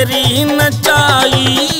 तेरी नचाई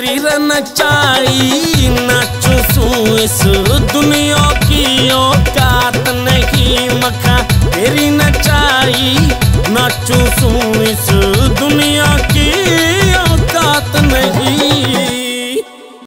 शरीर नचाई नाचो दुनिया की औकात नहीं मखा तेरी नचाई नाचो